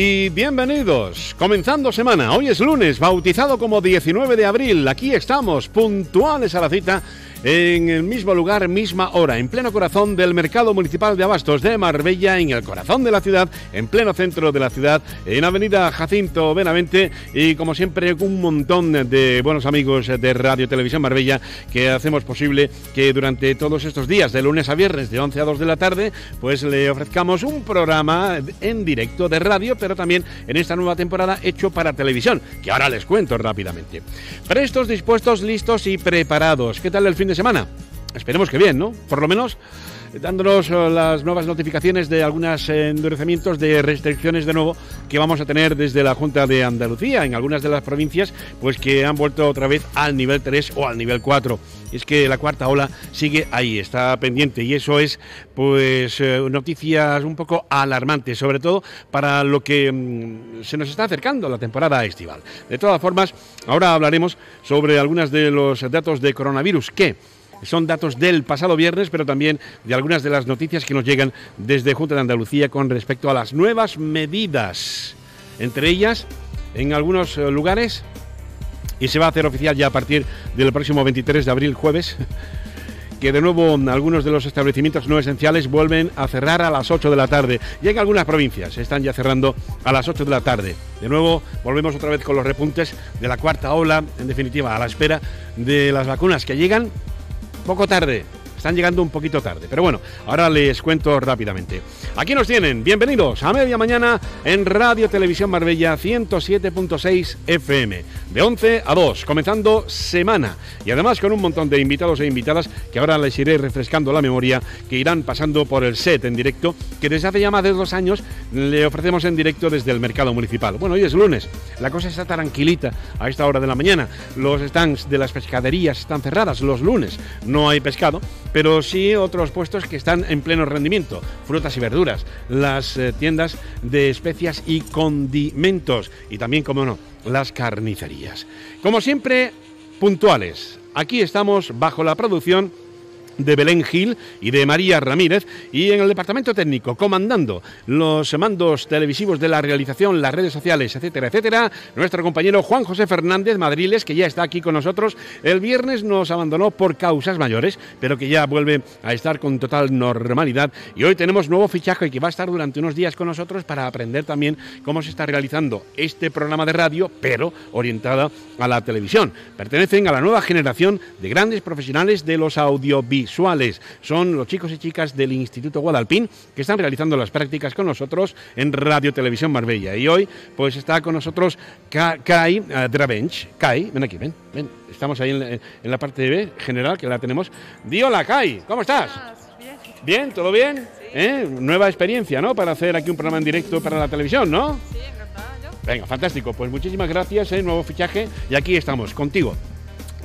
Y bienvenidos. Comenzando semana, hoy es lunes, bautizado como 19 de abril. Aquí estamos, puntuales a la cita en el mismo lugar, misma hora, en pleno corazón del Mercado Municipal de Abastos de Marbella, en el corazón de la ciudad, en pleno centro de la ciudad, en Avenida Jacinto Benavente y como siempre un montón de buenos amigos de Radio Televisión Marbella que hacemos posible que durante todos estos días, de lunes a viernes, de 11 a 2 de la tarde, pues le ofrezcamos un programa en directo de radio, pero también en esta nueva temporada hecho para televisión, que ahora les cuento rápidamente. Prestos, dispuestos, listos y preparados. ¿Qué tal el fin de semana. Esperemos que bien, ¿no? Por lo menos dándonos eh, las nuevas notificaciones de algunos endurecimientos de restricciones de nuevo que vamos a tener desde la Junta de Andalucía en algunas de las provincias, pues que han vuelto otra vez al nivel 3 o al nivel 4. Es que la cuarta ola sigue ahí, está pendiente y eso es pues eh, noticias un poco alarmantes, sobre todo para lo que mm, se nos está acercando la temporada estival. De todas formas, ahora hablaremos sobre algunos de los datos de coronavirus que son datos del pasado viernes, pero también de algunas de las noticias que nos llegan desde Junta de Andalucía con respecto a las nuevas medidas. Entre ellas, en algunos eh, lugares, y se va a hacer oficial ya a partir del próximo 23 de abril, jueves, que de nuevo algunos de los establecimientos no esenciales vuelven a cerrar a las 8 de la tarde. Y en algunas provincias están ya cerrando a las 8 de la tarde. De nuevo volvemos otra vez con los repuntes de la cuarta ola, en definitiva, a la espera de las vacunas que llegan poco tarde. Están llegando un poquito tarde, pero bueno, ahora les cuento rápidamente. Aquí nos tienen, bienvenidos a media mañana en Radio Televisión Marbella 107.6 FM, de 11 a 2, comenzando semana y además con un montón de invitados e invitadas que ahora les iré refrescando la memoria, que irán pasando por el set en directo, que desde hace ya más de dos años le ofrecemos en directo desde el mercado municipal. Bueno, hoy es lunes, la cosa está tranquilita a esta hora de la mañana, los stands de las pescaderías están cerradas los lunes, no hay pescado, pero sí otros puestos que están en pleno rendimiento, frutas y verduras, las eh, tiendas de especias y condimentos y también, como no, las carnicerías. Como siempre, puntuales. Aquí estamos bajo la producción de Belén Gil y de María Ramírez y en el departamento técnico comandando los mandos televisivos de la realización, las redes sociales, etcétera, etcétera, nuestro compañero Juan José Fernández Madriles que ya está aquí con nosotros. El viernes nos abandonó por causas mayores, pero que ya vuelve a estar con total normalidad y hoy tenemos nuevo fichaje que va a estar durante unos días con nosotros para aprender también cómo se está realizando este programa de radio, pero orientada a la televisión. Pertenecen a la nueva generación de grandes profesionales de los audiovisuales son los chicos y chicas del Instituto Guadalpín que están realizando las prácticas con nosotros en Radio Televisión Marbella. Y hoy, pues está con nosotros Kai uh, Dravench. Kai, ven aquí, ven, ven. Estamos ahí en la, parte de B general que la tenemos. Di hola, Kai, ¿cómo estás? Bien. ¿Bien? ¿Todo bien? ¿Eh? Nueva experiencia, ¿no? Para hacer aquí un programa en directo para la televisión, ¿no? Sí, encantada. Venga, fantástico. Pues muchísimas gracias, ¿eh? nuevo fichaje. Y aquí estamos, contigo.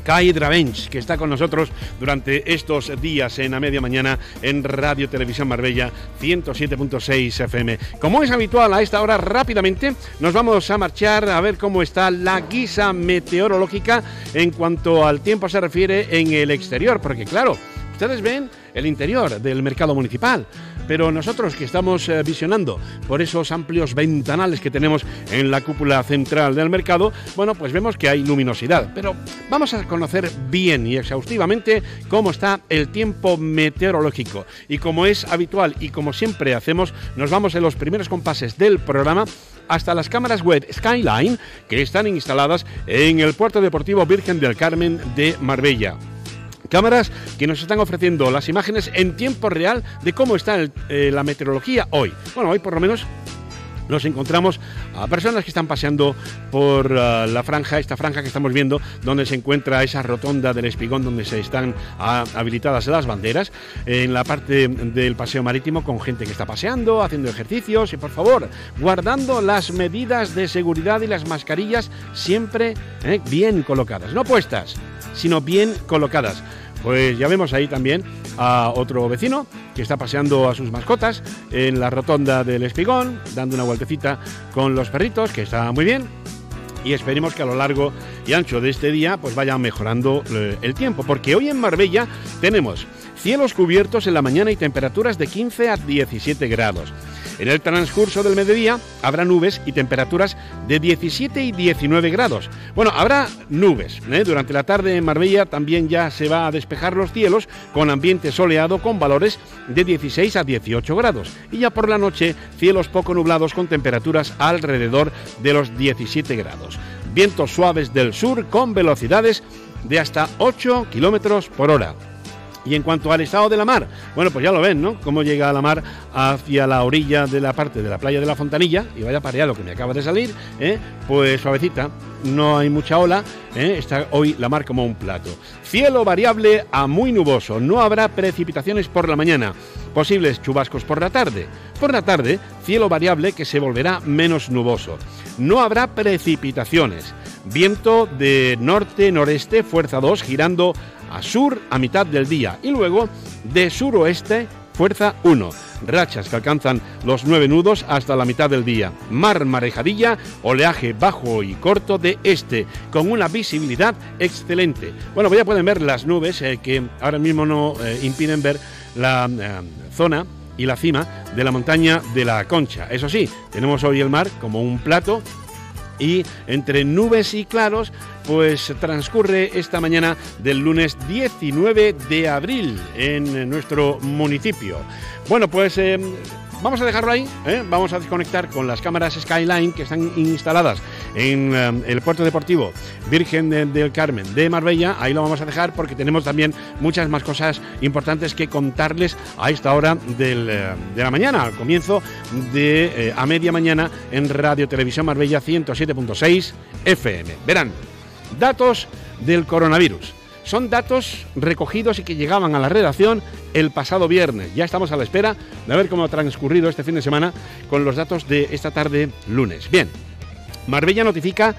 Kai Dravench, que está con nosotros durante estos días en la media mañana en Radio Televisión Marbella 107.6 FM. Como es habitual a esta hora, rápidamente nos vamos a marchar a ver cómo está la guisa meteorológica en cuanto al tiempo se refiere en el exterior, porque claro, ustedes ven el interior del mercado municipal pero nosotros que estamos eh, visionando por esos amplios ventanales que tenemos en la cúpula central del mercado, bueno, pues vemos que hay luminosidad. Pero vamos a conocer bien y exhaustivamente cómo está el tiempo meteorológico. Y como es habitual y como siempre hacemos, nos vamos en los primeros compases del programa hasta las cámaras web Skyline que están instaladas en el puerto deportivo Virgen del Carmen de Marbella cámaras que nos están ofreciendo las imágenes en tiempo real de cómo está eh, la meteorología hoy. Bueno, hoy por lo menos nos encontramos a personas que están paseando por uh, la franja, esta franja que estamos viendo, donde se encuentra esa rotonda del espigón donde se están uh, habilitadas las banderas, en la parte del paseo marítimo con gente que está paseando, haciendo ejercicios y por favor, guardando las medidas de seguridad y las mascarillas siempre eh, bien colocadas, no puestas, sino bien colocadas. Pues ya vemos ahí también a otro vecino que está paseando a sus mascotas en la rotonda del Espigón, dando una vueltecita con los perritos, que está muy bien. Y esperemos que a lo largo y ancho de este día pues vaya mejorando eh, el tiempo, porque hoy en Marbella tenemos cielos cubiertos en la mañana y temperaturas de 15 a 17 grados. En el transcurso del mediodía habrá nubes y temperaturas de 17 y 19 grados. Bueno, habrá nubes. ¿eh? Durante la tarde en Marbella también ya se va a despejar los cielos con ambiente soleado con valores de 16 a 18 grados. Y ya por la noche, cielos poco nublados con temperaturas alrededor de los 17 grados. Vientos suaves del sur con velocidades de hasta 8 kilómetros por hora. Y en cuanto al estado de la mar, bueno, pues ya lo ven, ¿no? Cómo llega la mar hacia la orilla de la parte de la playa de la Fontanilla, y vaya para allá lo que me acaba de salir, ¿eh? pues suavecita, no hay mucha ola, ¿eh? está hoy la mar como un plato. Cielo variable a muy nuboso, no habrá precipitaciones por la mañana, posibles chubascos por la tarde. Por la tarde, cielo variable que se volverá menos nuboso. No habrá precipitaciones. Viento de norte-noreste, fuerza 2, girando a sur a mitad del día y luego de suroeste, fuerza 1. Rachas que alcanzan los nueve nudos hasta la mitad del día. Mar marejadilla, oleaje bajo y corto de este, con una visibilidad excelente. Bueno, pues ya pueden ver las nubes eh, que ahora mismo no eh, impiden ver la eh, zona y la cima de la montaña de la Concha. Eso sí, tenemos hoy el mar como un plato y entre nubes y claros, pues transcurre esta mañana del lunes 19 de abril en nuestro municipio. Bueno, pues eh, vamos a dejarlo ahí, ¿eh? vamos a desconectar con las cámaras Skyline que están instaladas en eh, el puerto deportivo Virgen del Carmen de Marbella. Ahí lo vamos a dejar porque tenemos también muchas más cosas importantes que contarles a esta hora de la mañana, al comienzo de a media mañana en Radio Televisión Marbella 107.6 FM. Verán, datos del coronavirus. Son datos recogidos y que llegaban a la redacción el pasado viernes. Ya estamos a la espera de ver cómo ha transcurrido este fin de semana con los datos de esta tarde lunes. Bien, Marbella notifica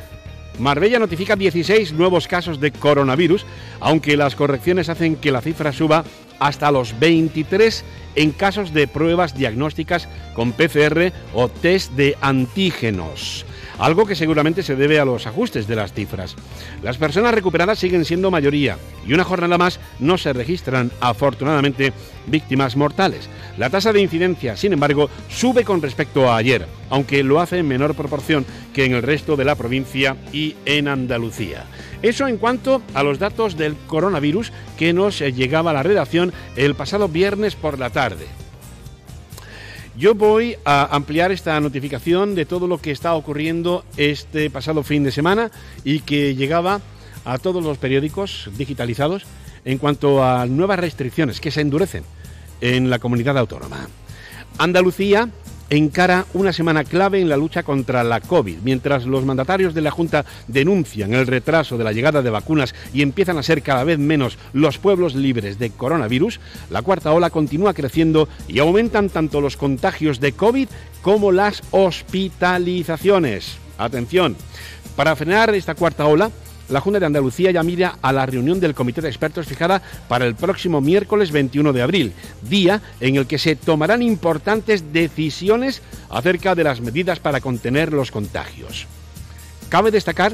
Marbella notifica 16 nuevos casos de coronavirus, aunque las correcciones hacen que la cifra suba hasta los 23 en casos de pruebas diagnósticas con PCR o test de antígenos algo que seguramente se debe a los ajustes de las cifras. Las personas recuperadas siguen siendo mayoría y una jornada más no se registran, afortunadamente, víctimas mortales. La tasa de incidencia, sin embargo, sube con respecto a ayer, aunque lo hace en menor proporción que en el resto de la provincia y en Andalucía. Eso en cuanto a los datos del coronavirus que nos llegaba a la redacción el pasado viernes por la tarde. Yo voy a ampliar esta notificación de todo lo que está ocurriendo este pasado fin de semana y que llegaba a todos los periódicos digitalizados en cuanto a nuevas restricciones que se endurecen en la comunidad autónoma. Andalucía encara una semana clave en la lucha contra la COVID. Mientras los mandatarios de la Junta denuncian el retraso de la llegada de vacunas y empiezan a ser cada vez menos los pueblos libres de coronavirus, la cuarta ola continúa creciendo y aumentan tanto los contagios de COVID como las hospitalizaciones. Atención, para frenar esta cuarta ola, la Junta de Andalucía ya mira a la reunión del Comité de Expertos fijada para el próximo miércoles 21 de abril, día en el que se tomarán importantes decisiones acerca de las medidas para contener los contagios. Cabe destacar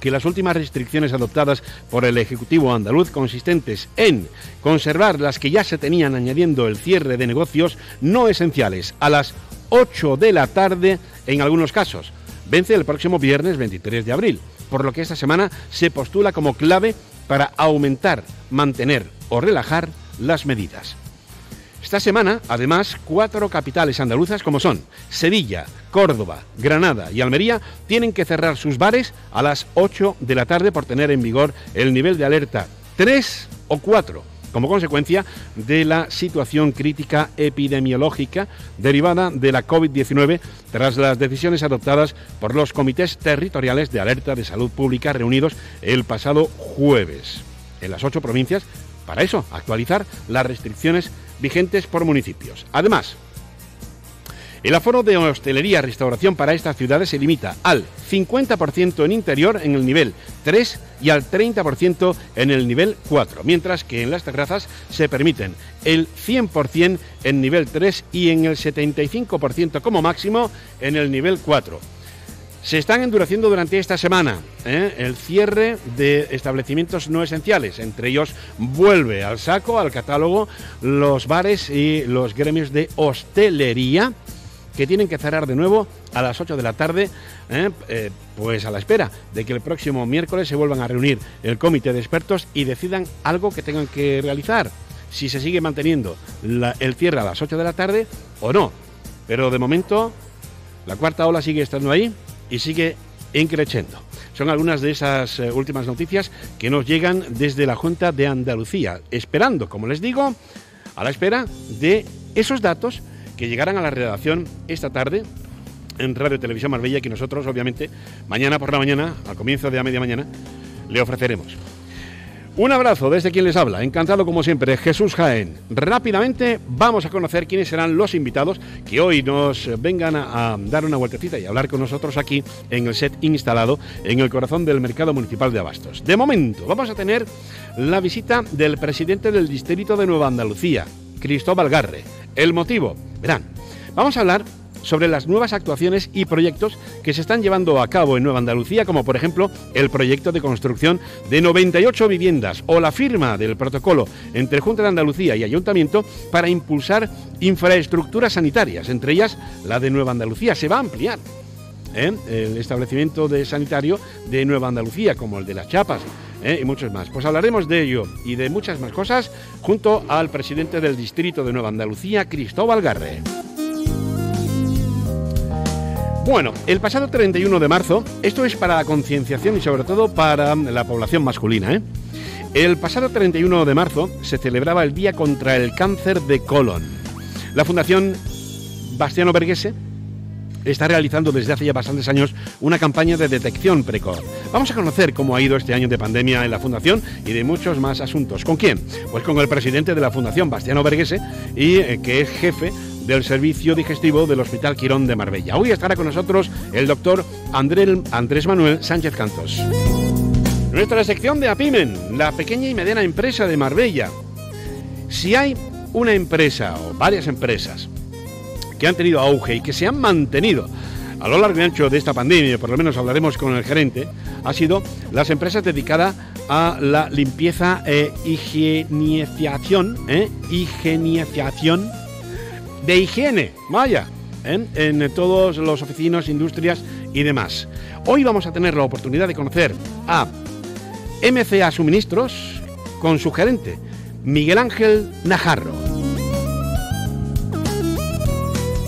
que las últimas restricciones adoptadas por el Ejecutivo andaluz, consistentes en conservar las que ya se tenían añadiendo el cierre de negocios no esenciales a las 8 de la tarde en algunos casos, vence el próximo viernes 23 de abril por lo que esta semana se postula como clave para aumentar, mantener o relajar las medidas. Esta semana, además, cuatro capitales andaluzas como son Sevilla, Córdoba, Granada y Almería tienen que cerrar sus bares a las 8 de la tarde por tener en vigor el nivel de alerta 3 o 4 como consecuencia de la situación crítica epidemiológica derivada de la COVID-19 tras las decisiones adoptadas por los comités territoriales de alerta de salud pública reunidos el pasado jueves en las ocho provincias para eso, actualizar las restricciones vigentes por municipios. Además, el aforo de hostelería-restauración para estas ciudades se limita al 50% en interior en el nivel 3 y al 30% en el nivel 4, mientras que en las terrazas se permiten el 100% en nivel 3 y en el 75% como máximo en el nivel 4. Se están endureciendo durante esta semana ¿eh? el cierre de establecimientos no esenciales. Entre ellos vuelve al saco, al catálogo, los bares y los gremios de hostelería que tienen que cerrar de nuevo a las 8 de la tarde, ¿eh? Eh, pues a la espera de que el próximo miércoles se vuelvan a reunir el comité de expertos y decidan algo que tengan que realizar, si se sigue manteniendo el cierre a las 8 de la tarde o no. Pero de momento la cuarta ola sigue estando ahí y sigue increciendo. Son algunas de esas eh, últimas noticias que nos llegan desde la Junta de Andalucía, esperando, como les digo, a la espera de esos datos que llegarán a la redacción esta tarde en Radio Televisión Marbella que nosotros obviamente mañana por la mañana, al comienzo de la media mañana, le ofreceremos. Un abrazo desde quien les habla, encantado como siempre, Jesús Jaén. Rápidamente vamos a conocer quiénes serán los invitados que hoy nos vengan a, dar una vueltecita y hablar con nosotros aquí en el set instalado en el corazón del mercado municipal de Abastos. De momento vamos a tener la visita del presidente del distrito de Nueva Andalucía, Cristóbal Garre. El motivo, verán, vamos a hablar sobre las nuevas actuaciones y proyectos que se están llevando a cabo en Nueva Andalucía, como por ejemplo el proyecto de construcción de 98 viviendas o la firma del protocolo entre Junta de Andalucía y Ayuntamiento para impulsar infraestructuras sanitarias, entre ellas la de Nueva Andalucía. Se va a ampliar. ¿Eh? el establecimiento de sanitario de Nueva Andalucía, como el de las Chapas, ¿eh? y muchos más. Pues hablaremos de ello y de muchas más cosas junto al presidente del Distrito de Nueva Andalucía, Cristóbal Garre. Bueno, el pasado 31 de marzo, esto es para la concienciación y sobre todo para la población masculina, ¿eh? El pasado 31 de marzo se celebraba el Día contra el Cáncer de Colon. La Fundación Bastiano Berguese está realizando desde hace ya bastantes años una campaña de detección precoz. Vamos a conocer cómo ha ido este año de pandemia en la Fundación y de muchos más asuntos. ¿Con quién? Pues con el presidente de la Fundación, Bastiano Berguese, y eh, que es jefe del servicio digestivo del Hospital Quirón de Marbella. Hoy estará con nosotros el doctor Andrés Manuel Sánchez Cantos. Nuestra sección de APIMEN, la pequeña y mediana empresa de Marbella. Si hay una empresa o varias empresas que han tenido auge y que se han mantenido a lo largo y ancho de esta pandemia, por lo menos hablaremos con el gerente, ha sido las empresas dedicadas a la limpieza e higienización, ¿eh? higienización de higiene, vaya, ¿eh? en todos los oficinos, industrias y demás. Hoy vamos a tener la oportunidad de conocer a MCA Suministros con su gerente, Miguel Ángel Najarro.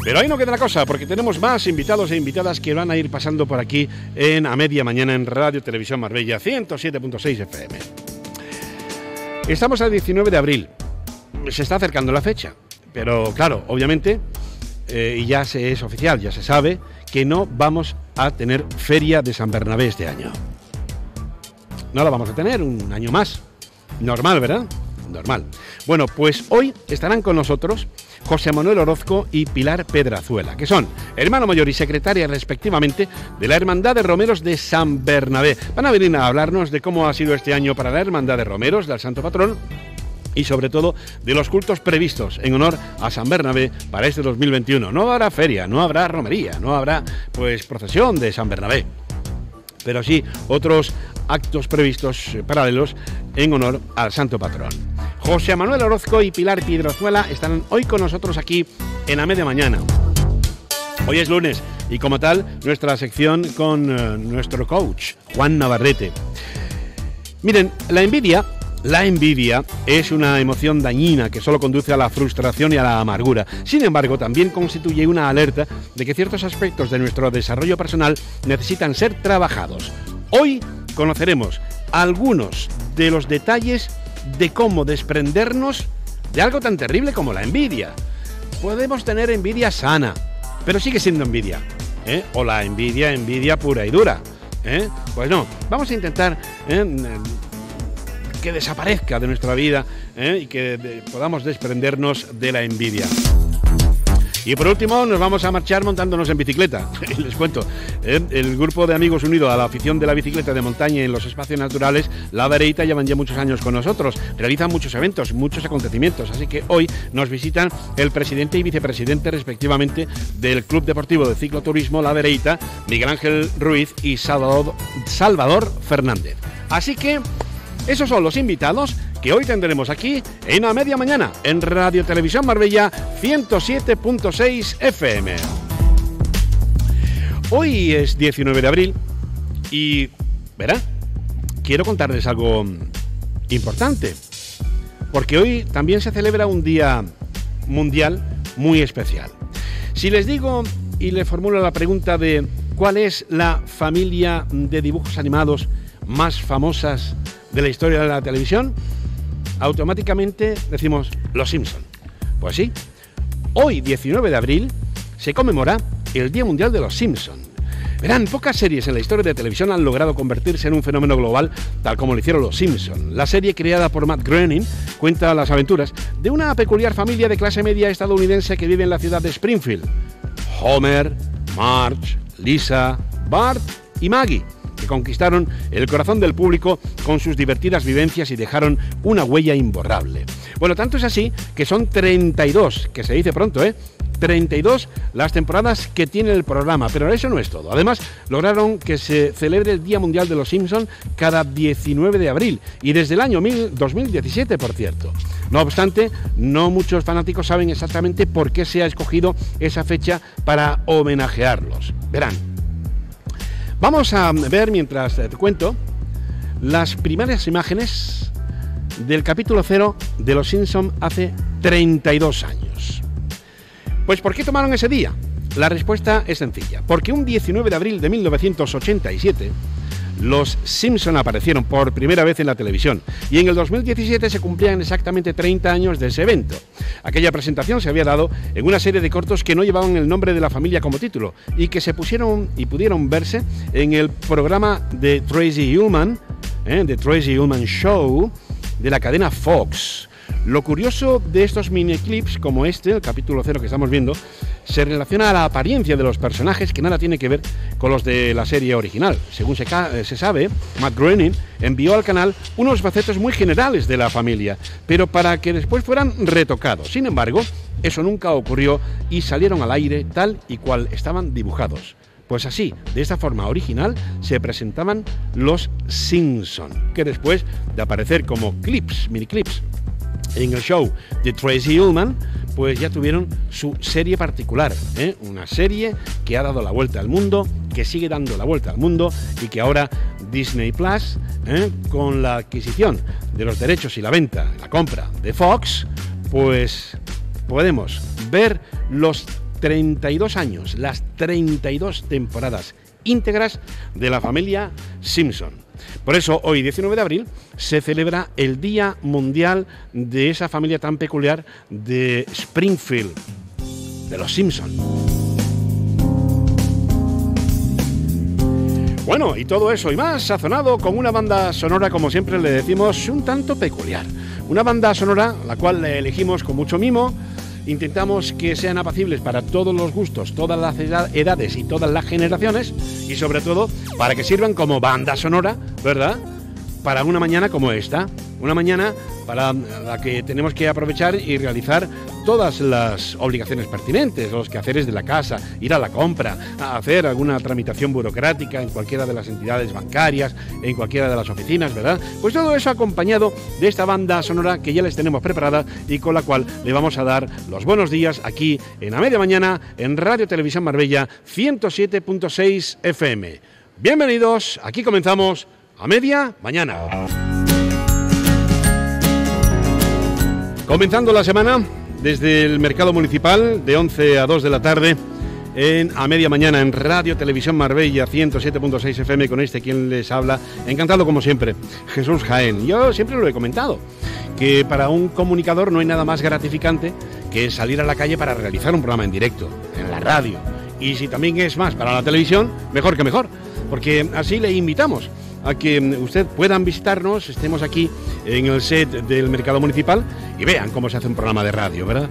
Pero ahí no queda la cosa, porque tenemos más invitados e invitadas que van a ir pasando por aquí en a media mañana en Radio Televisión Marbella 107.6 FM. Estamos al 19 de abril. Se está acercando la fecha. Pero claro, obviamente, eh, y ya se es oficial, ya se sabe, que no vamos a tener feria de San Bernabé este año. No la vamos a tener un año más. Normal, ¿verdad? Normal. Bueno, pues hoy estarán con nosotros José Manuel Orozco y Pilar Pedrazuela, que son hermano mayor y secretaria respectivamente de la Hermandad de Romeros de San Bernabé. Van a venir a hablarnos de cómo ha sido este año para la Hermandad de Romeros del Santo Patrón y sobre todo de los cultos previstos en honor a San Bernabé para este 2021. No habrá feria, no habrá romería, no habrá pues procesión de San Bernabé, pero sí otros actos previstos eh, paralelos en honor al santo patrón. José Manuel Orozco y Pilar Piedrozuela están hoy con nosotros aquí en la media mañana. Hoy es lunes y como tal nuestra sección con eh, nuestro coach, Juan Navarrete. Miren, la envidia la envidia es una emoción dañina que solo conduce a la frustración y a la amargura. Sin embargo, también constituye una alerta de que ciertos aspectos de nuestro desarrollo personal necesitan ser trabajados. Hoy conoceremos algunos de los detalles de cómo desprendernos de algo tan terrible como la envidia. Podemos tener envidia sana, pero sigue siendo envidia. ¿eh? O la envidia, envidia pura y dura. ¿eh? Pues no, vamos a intentar ¿eh? Que desaparezca de nuestra vida ¿eh? y que podamos desprendernos de la envidia. Y por último, nos vamos a marchar montándonos en bicicleta. Les cuento, ¿eh? el grupo de amigos unidos a la afición de la bicicleta de montaña en los espacios naturales, La Vereita, llevan ya muchos años con nosotros. Realizan muchos eventos, muchos acontecimientos. Así que hoy nos visitan el presidente y vicepresidente, respectivamente, del Club Deportivo de Cicloturismo La Vereita, Miguel Ángel Ruiz y Salvador Fernández. Así que esos son los invitados que hoy tendremos aquí en a media mañana en Radio Televisión Marbella 107.6 FM. Hoy es 19 de abril y, verá, quiero contarles algo importante, porque hoy también se celebra un día mundial muy especial. Si les digo y les formulo la pregunta de cuál es la familia de dibujos animados más famosas de la historia de la televisión, automáticamente decimos Los Simpson. Pues sí, hoy 19 de abril se conmemora el Día Mundial de los Simpson. Verán, pocas series en la historia de televisión han logrado convertirse en un fenómeno global tal como lo hicieron los Simpson. La serie creada por Matt Groening cuenta las aventuras de una peculiar familia de clase media estadounidense que vive en la ciudad de Springfield. Homer, Marge, Lisa, Bart y Maggie conquistaron el corazón del público con sus divertidas vivencias y dejaron una huella imborrable. Bueno, tanto es así que son 32, que se dice pronto, ¿eh? 32 las temporadas que tiene el programa, pero eso no es todo. Además, lograron que se celebre el Día Mundial de los Simpsons cada 19 de abril y desde el año 2017, por cierto. No obstante, no muchos fanáticos saben exactamente por qué se ha escogido esa fecha para homenajearlos. Verán. Vamos a ver, mientras te cuento, las primeras imágenes del capítulo 0 de Los Simpson hace 32 años. Pues ¿por qué tomaron ese día? La respuesta es sencilla, porque un 19 de abril de 1987 los Simpson aparecieron por primera vez en la televisión y en el 2017 se cumplían exactamente 30 años de ese evento. Aquella presentación se había dado en una serie de cortos que no llevaban el nombre de la familia como título y que se pusieron y pudieron verse en el programa de Tracy Ullman, ¿eh? de Tracy Ullman Show de la cadena Fox. Lo curioso de estos mini clips como este, el capítulo 0 que estamos viendo, se relaciona a la apariencia de los personajes que nada tiene que ver con los de la serie original. Según se, eh, sabe, Matt Groening envió al canal unos facetos muy generales de la familia, pero para que después fueran retocados. Sin embargo, eso nunca ocurrió y salieron al aire tal y cual estaban dibujados. Pues así, de esta forma original, se presentaban los Simpson, que después de aparecer como clips, mini clips, en el show de Tracy Ullman, pues ya tuvieron su serie particular, ¿eh? una serie que ha dado la vuelta al mundo, que sigue dando la vuelta al mundo y que ahora Disney Plus, ¿eh? con la adquisición de los derechos y la venta, la compra de Fox, pues podemos ver los 32 años, las 32 temporadas íntegras de la familia Simpson. Por eso hoy, 19 de abril, se celebra el Día Mundial de esa familia tan peculiar de Springfield, de los Simpson. Bueno, y todo eso y más sazonado con una banda sonora, como siempre le decimos, un tanto peculiar. Una banda sonora la cual le elegimos con mucho mimo, Intentamos que sean apacibles para todos los gustos, todas las edades y todas las generaciones y sobre todo para que sirvan como banda sonora, ¿verdad? Para una mañana como esta, una mañana para la que tenemos que aprovechar y realizar todas las obligaciones pertinentes, los quehaceres de la casa, ir a la compra, hacer alguna tramitación burocrática en cualquiera de las entidades bancarias, en cualquiera de las oficinas, ¿verdad? Pues todo eso acompañado de esta banda sonora que ya les tenemos preparada y con la cual le vamos a dar los buenos días aquí en a media mañana en Radio Televisión Marbella 107.6 FM. Bienvenidos, aquí comenzamos a media mañana. Comenzando la semana desde el mercado municipal de 11 a 2 de la tarde en a media mañana en Radio Televisión Marbella 107.6 FM con este quien les habla. Encantado como siempre, Jesús Jaén. Yo siempre lo he comentado, que para un comunicador no hay nada más gratificante que salir a la calle para realizar un programa en directo, en la radio. Y si también es más para la televisión, mejor que mejor, porque así le invitamos a que usted puedan visitarnos, estemos aquí en el set del Mercado Municipal y vean cómo se hace un programa de radio, ¿verdad?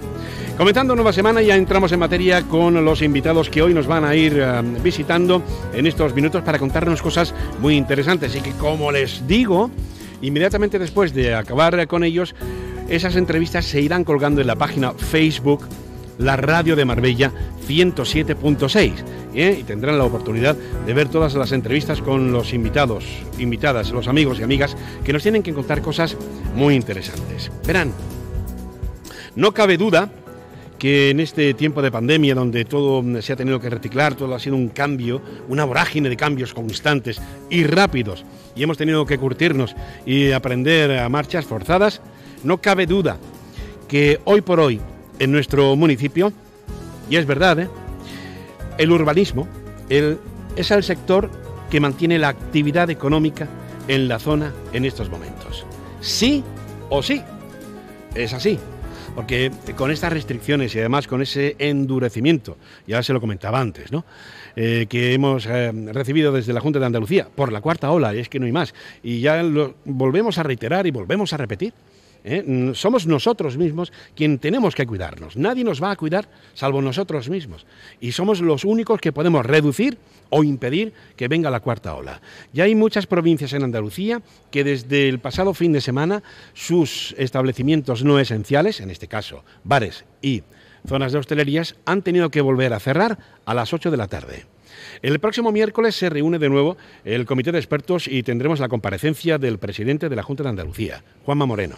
Comenzando nueva semana, ya entramos en materia con los invitados que hoy nos van a ir eh, visitando en estos minutos para contarnos cosas muy interesantes. Y que, como les digo, inmediatamente después de acabar con ellos, esas entrevistas se irán colgando en la página Facebook la radio de Marbella 107.6 ¿eh? y tendrán la oportunidad de ver todas las entrevistas con los invitados, invitadas, los amigos y amigas que nos tienen que contar cosas muy interesantes. Verán, no cabe duda que en este tiempo de pandemia, donde todo se ha tenido que reciclar, todo ha sido un cambio, una vorágine de cambios constantes y rápidos, y hemos tenido que curtirnos y aprender a marchas forzadas, no cabe duda que hoy por hoy en nuestro municipio, y es verdad, ¿eh? el urbanismo es el sector que mantiene la actividad económica en la zona en estos momentos. Sí o sí. Es así. Porque con estas restricciones y además con ese endurecimiento, ya se lo comentaba antes, ¿no? Eh, que hemos eh, recibido desde la Junta de Andalucía por la cuarta ola, y es que no hay más, y ya lo volvemos a reiterar y volvemos a repetir, ¿eh? Somos nosotros mismos quien tenemos que cuidarnos. Nadie nos va a cuidar salvo nosotros mismos. Y somos los únicos que podemos reducir o impedir que venga la cuarta ola. Ya hay muchas provincias en Andalucía que desde el pasado fin de semana sus establecimientos no esenciales, en este caso bares y zonas de hostelerías, han tenido que volver a cerrar a las 8 de la tarde. El próximo miércoles se reúne de nuevo el comité de expertos y tendremos la comparecencia del presidente de la Junta de Andalucía, Juanma Moreno.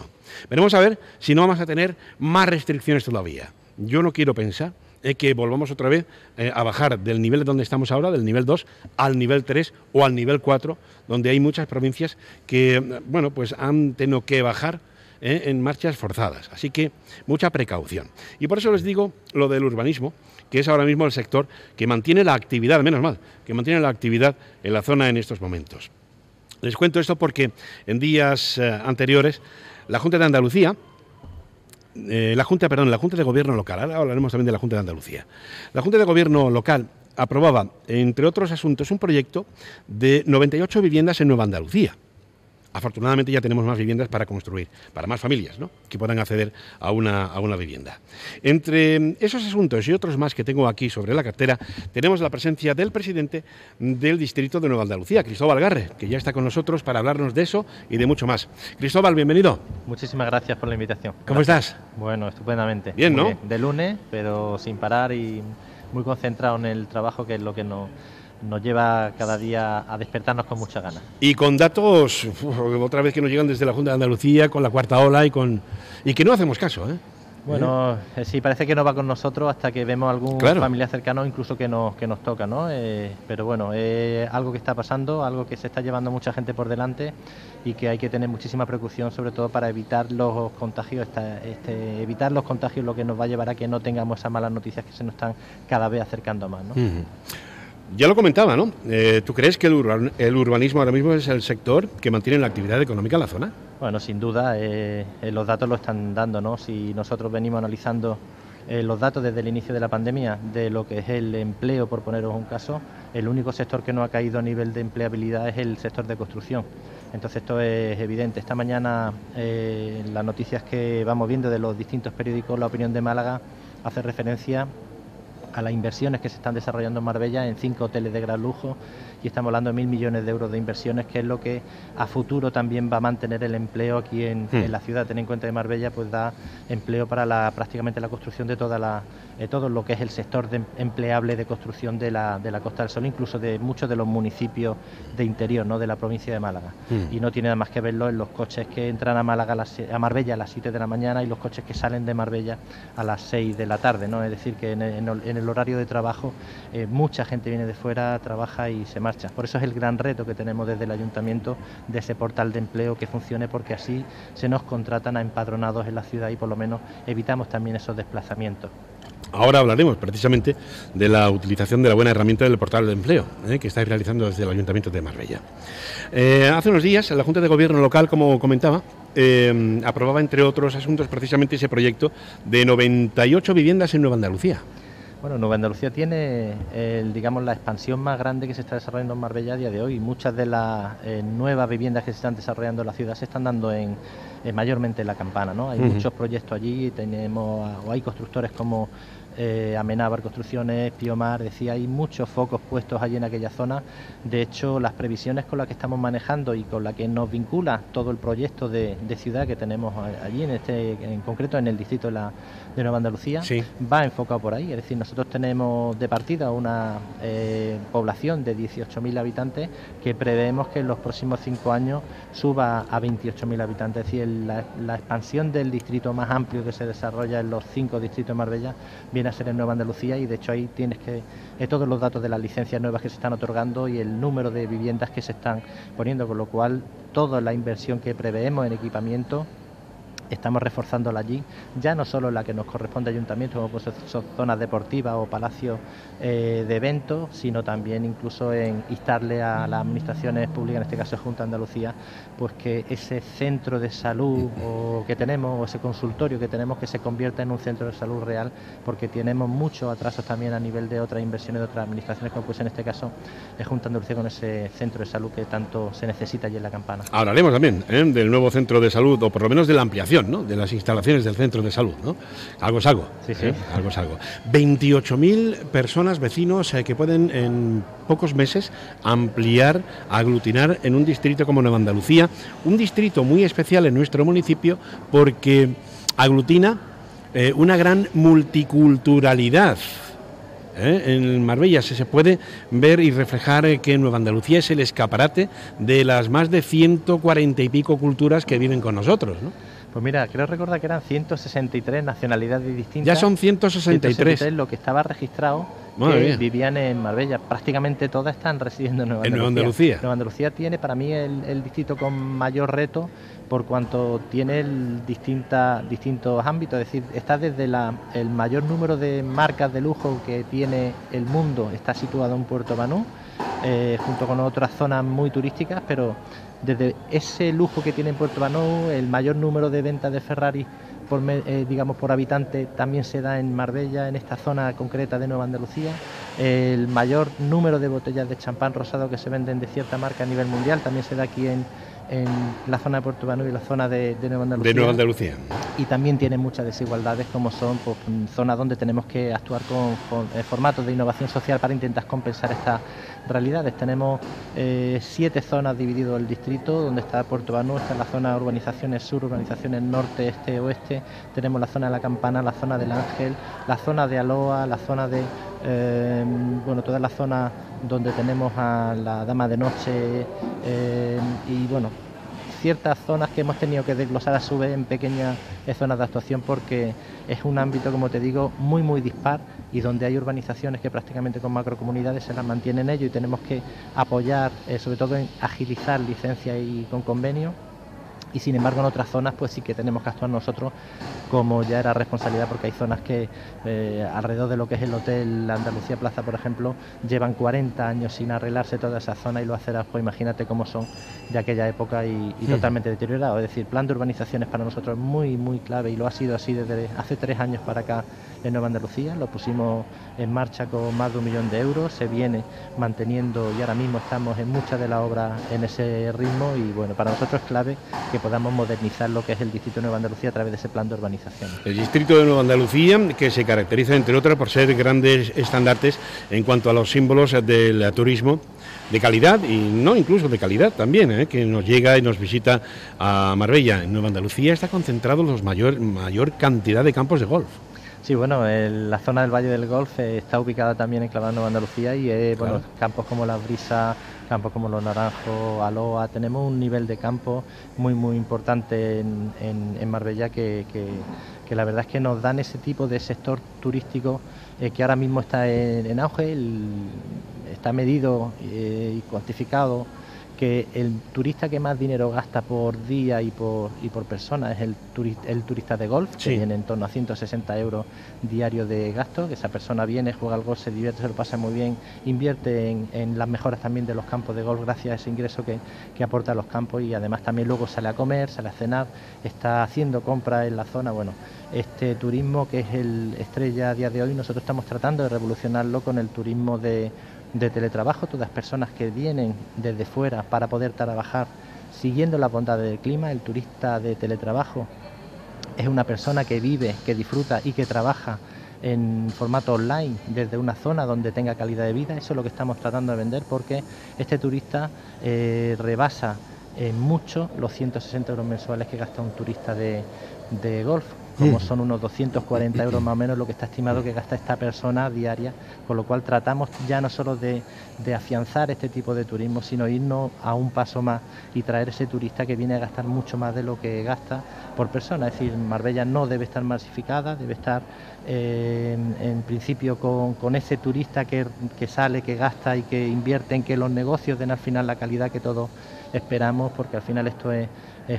Veremos a ver si no vamos a tener más restricciones todavía. Yo no quiero pensar eh, que volvamos otra vez eh, a bajar del nivel donde estamos ahora, del nivel 2, al nivel 3 o al nivel 4, donde hay muchas provincias que, bueno, pues han tenido que bajar eh, en marchas forzadas. Así que mucha precaución. Y por eso les digo lo del urbanismo, que es ahora mismo el sector que mantiene la actividad, menos mal, que mantiene la actividad en la zona en estos momentos. Les cuento esto porque en días eh, anteriores la Junta de Andalucía, eh, la Junta, perdón, la Junta de Gobierno local, ahora hablaremos también de la Junta de Andalucía. La Junta de Gobierno local aprobaba, entre otros asuntos, un proyecto de 98 viviendas en Nueva Andalucía afortunadamente ya tenemos más viviendas para construir, para más familias ¿no? que puedan acceder a una, a una vivienda. Entre esos asuntos y otros más que tengo aquí sobre la cartera, tenemos la presencia del presidente del Distrito de Nueva Andalucía, Cristóbal Garre, que ya está con nosotros para hablarnos de eso y de mucho más. Cristóbal, bienvenido. Muchísimas gracias por la invitación. ¿Cómo estás? Bueno, estupendamente. Bien, ¿no? De lunes, pero sin parar y muy concentrado en el trabajo que es lo que nos nos lleva cada día a despertarnos con mucha ganas. Y con datos, otra vez que nos llegan desde la Junta de Andalucía, con la cuarta ola y con y que no hacemos caso, ¿eh? Bueno, eh, sí, parece que no va con nosotros hasta que vemos algún familiar cercano, incluso que nos, que nos toca, ¿no? Eh, pero bueno, es algo que está pasando, algo que se está llevando mucha gente por delante y que hay que tener muchísima precaución, sobre todo para evitar los contagios, este, evitar los contagios, lo que nos va a llevar a que no tengamos esas malas noticias que se nos están cada vez acercando más, ¿no? Ya lo comentaba, ¿no? Eh, ¿Tú crees que el, urbanismo ahora mismo es el sector que mantiene la actividad económica en la zona? Bueno, sin duda, eh, eh, los datos lo están dando, ¿no? Si nosotros venimos analizando los datos desde el inicio de la pandemia de lo que es el empleo, por poneros un caso, el único sector que no ha caído a nivel de empleabilidad es el sector de construcción. Entonces esto es evidente. Esta mañana las noticias que vamos viendo de los distintos periódicos, La Opinión de Málaga hace referencia a las inversiones que se están desarrollando en Marbella en cinco hoteles de gran lujo y estamos hablando de mil millones de euros de inversiones, que es lo que a futuro también va a mantener el empleo aquí en, hmm. la ciudad. Ten en cuenta que Marbella pues da empleo para la, prácticamente la construcción de toda la, eh, todo lo que es el sector empleable de construcción de la, de la Costa del Sol, incluso de muchos de los municipios de interior ¿no? de la provincia de Málaga. Hmm. Y no tiene nada más que verlo en los coches que entran a Málaga a, Marbella a las 7 de la mañana y los coches que salen de Marbella a las 6 de la tarde. ¿no? Es decir, que en el, horario de trabajo eh, mucha gente viene de fuera, trabaja y se marcha. Por eso es el gran reto que tenemos desde el ayuntamiento de ese portal de empleo que funcione porque así se nos contratan a empadronados en la ciudad y por lo menos evitamos también esos desplazamientos. Ahora hablaremos precisamente de la utilización de la buena herramienta del portal de empleo eh, que estáis realizando desde el Ayuntamiento de Marbella. Eh, hace unos días la Junta de Gobierno local, como comentaba, eh, aprobaba entre otros asuntos precisamente ese proyecto de 98 viviendas en Nueva Andalucía. Bueno, Nueva Andalucía tiene, digamos, la expansión más grande que se está desarrollando en Marbella a día de hoy. Muchas de las eh, nuevas viviendas que se están desarrollando en la ciudad se están dando en, mayormente en la campana, ¿no? Hay muchos proyectos allí, tenemos, o hay constructores como eh, Amenábar Construcciones, Piomar, decía, hay muchos focos puestos allí en aquella zona. De hecho, las previsiones con las que estamos manejando y con las que nos vincula todo el proyecto de, ciudad que tenemos allí, en este, en concreto en el distrito de, la, de Nueva Andalucía, va enfocado por ahí. Es decir, nosotros tenemos de partida una eh, población de 18.000 habitantes que preveemos que en los próximos cinco años suba a 28.000 habitantes. Es decir, la, la expansión del distrito más amplio que se desarrolla en los cinco distritos de Marbella viene a ser en Nueva Andalucía y de hecho ahí tienes que eh, todos los datos de las licencias nuevas que se están otorgando y el número de viviendas que se están poniendo, con lo cual toda la inversión que preveemos en equipamiento estamos reforzándola allí, ya no solo la que nos corresponde ayuntamiento, como pues son zonas deportivas o palacios eh, de eventos, sino también incluso en instarle a las administraciones públicas, en este caso Junta Andalucía, pues que ese centro de salud o que tenemos, o ese consultorio que tenemos, que se convierta en un centro de salud real, porque tenemos muchos atrasos también a nivel de otras inversiones de otras administraciones, como pues en este caso es Junta Andalucía con ese centro de salud que tanto se necesita allí en la campana. Hablaremos también ¿eh? del nuevo centro de salud, o por lo menos de la ampliación de las instalaciones del centro de salud. ¿no? Algo es algo. Sí, sí. ¿eh? Algo es algo. 28.000 personas, vecinos, eh, que pueden en pocos meses ampliar, aglutinar en un distrito como Nueva Andalucía, un distrito muy especial en nuestro municipio porque aglutina eh, una gran multiculturalidad. En Marbella se, puede ver y reflejar que Nueva Andalucía es el escaparate de las más de 140 y pico culturas que viven con nosotros. ¿no? Pues mira, creo recordar que eran 163 nacionalidades distintas. Ya son 163. 163 lo que estaba registrado que vivían en Marbella. Prácticamente todas están residiendo en Nueva Andalucía. Nueva Andalucía. Nueva Andalucía tiene para mí el, distrito con mayor reto por cuanto tiene distintos ámbitos, es decir, está desde el mayor número de marcas de lujo que tiene el mundo, está situado en Puerto Banú, eh, junto con otras zonas muy turísticas, pero desde ese lujo que tiene en Puerto Banú, el mayor número de ventas de Ferrari por, eh, digamos, por habitante también se da en Marbella, en esta zona concreta de Nueva Andalucía. El mayor número de botellas de champán rosado que se venden de cierta marca a nivel mundial también se da aquí en, en la zona de Puerto Banú y la zona de, Nueva Andalucía. De Nueva Andalucía. Y también tiene muchas desigualdades como son pues, zonas donde tenemos que actuar con, eh, formatos de innovación social para intentar compensar estas realidades. Tenemos eh, siete zonas dividido el distrito, donde está Puerto Banú, está la zona urbanizaciones sur, urbanizaciones norte, este, oeste. Tenemos la zona de la Campana, la zona del Ángel, la zona de Aloa, la zona de eh, bueno, toda la zona donde tenemos a la Dama de Noche eh, y bueno, ciertas zonas que hemos tenido que desglosar a su vez en pequeñas zonas de actuación porque es un ámbito, como te digo, muy muy dispar y donde hay urbanizaciones que prácticamente con macrocomunidades se las mantienen ellos y tenemos que apoyar, eh, sobre todo en agilizar licencias y con convenio y sin embargo en otras zonas pues sí que tenemos que actuar nosotros como ya era responsabilidad porque hay zonas que eh, alrededor de lo que es el hotel Andalucía Plaza por ejemplo llevan 40 años sin arreglarse toda esa zona y lo aceras pues imagínate cómo son de aquella época y, totalmente deteriorado. Es decir plan de urbanizaciones para nosotros es muy muy clave y lo ha sido así desde hace tres años para acá en Nueva Andalucía lo pusimos en marcha con más de un millón de euros se viene manteniendo y ahora mismo estamos en muchas de las obras en ese ritmo y bueno para nosotros es clave que podamos modernizar lo que es el Distrito de Nueva Andalucía a través de ese plan de urbanización. El Distrito de Nueva Andalucía, que se caracteriza, entre otras, por ser grandes estandartes en cuanto a los símbolos del turismo de calidad y no incluso de calidad también, ¿eh? que nos llega y nos visita a Marbella. En Nueva Andalucía está concentrado la mayor, mayor cantidad de campos de golf. Sí, bueno, la zona del Valle del Golf eh, está ubicada también en Nueva Andalucía y eh, bueno, campos como La Brisa, campos como Los Naranjos, Aloa, tenemos un nivel de campo muy muy importante en, Marbella que, la verdad es que nos dan ese tipo de sector turístico eh, que ahora mismo está en, auge, está medido y cuantificado que el turista que más dinero gasta por día y por, y por persona es el, turista, el turista de golf, que tiene en torno a 160 euros diarios de gasto, que esa persona viene, juega al golf, se divierte, se lo pasa muy bien, invierte en, las mejoras también de los campos de golf gracias a ese ingreso que, que aporta a los campos y además también luego sale a comer, sale a cenar, está haciendo compras en la zona, bueno, este turismo que es el estrella a día de hoy, nosotros estamos tratando de revolucionarlo con el turismo de de teletrabajo, todas personas que vienen desde fuera para poder trabajar siguiendo la bondad del clima, el turista de teletrabajo es una persona que vive, que disfruta y que trabaja en formato online desde una zona donde tenga calidad de vida. Eso es lo que estamos tratando de vender porque este turista eh, rebasa en mucho los 160 euros mensuales que gasta un turista de, de golf como son unos 240 euros más o menos lo que está estimado que gasta esta persona diaria, con lo cual tratamos ya no solo de, afianzar este tipo de turismo, sino irnos a un paso más y traer ese turista que viene a gastar mucho más de lo que gasta por persona. Es decir, Marbella no debe estar masificada, debe estar eh, en, principio con, ese turista que, que sale, que gasta y que invierte en que los negocios den al final la calidad que todos esperamos, porque al final esto es